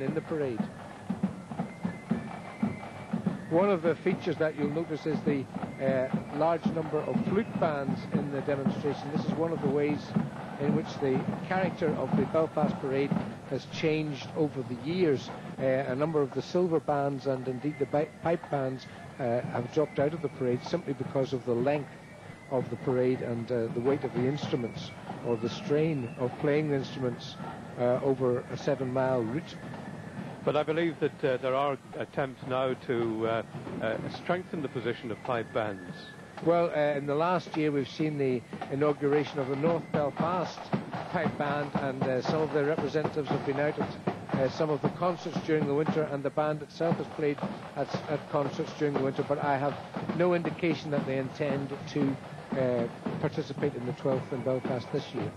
in the parade. One of the features that you'll notice is the uh, large number of flute bands in the demonstration. This is one of the ways in which the character of the Belfast Parade has changed over the years. Uh, a number of the silver bands and indeed the pipe bands uh, have dropped out of the parade simply because of the length of the parade and uh, the weight of the instruments or the strain of playing the instruments uh, over a seven mile route. But I believe that uh, there are attempts now to uh, uh, strengthen the position of pipe bands. Well, uh, in the last year we've seen the inauguration of the North Belfast pipe band and uh, some of their representatives have been out at some of the concerts during the winter and the band itself has played at, at concerts during the winter but I have no indication that they intend to uh, Uh, participate in the 12th in Belfast this year.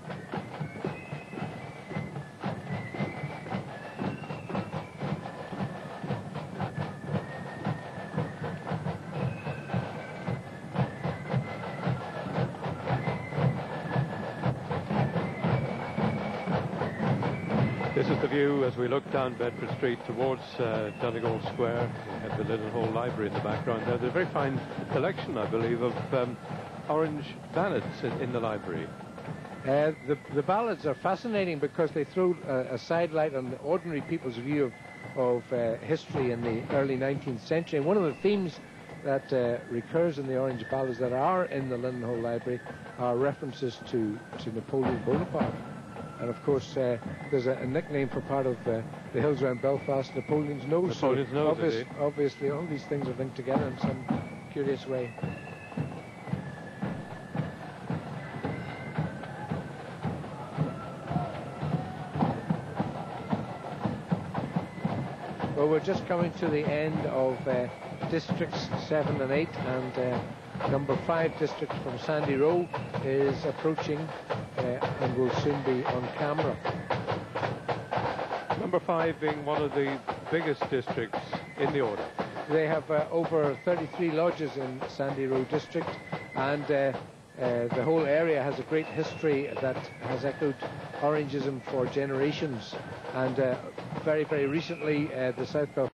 This is the view as we look down Bedford Street towards uh, Donegall Square. We have the Linen Hall Library in the background there. There's a very fine collection, I believe, of um, orange ballads in, in the library? Uh, the, the, ballads are fascinating because they throw a, a sidelight on the ordinary people's view of, of uh, history in the early 19th century. And one of the themes that uh, recurs in the orange ballads that are in the Linen Hall Library are references to, to Napoleon Bonaparte. And of course, uh, there's a, a, nickname for part of uh, the hills around Belfast, Napoleon's Nose. Napoleon's so Nose, obvious, Obviously, all these things are linked together in some curious way. Well, we're just coming to the end of uh, districts 7 and 8, and uh, number 5 district from Sandy Row is approaching uh, and will soon be on camera. Number 5 being one of the biggest districts in the order. They have uh, over 33 lodges in Sandy Row district, and uh, uh, the whole area has a great history that has echoed Orangeism for generations. And uh, very, very recently, uh, the South Belfast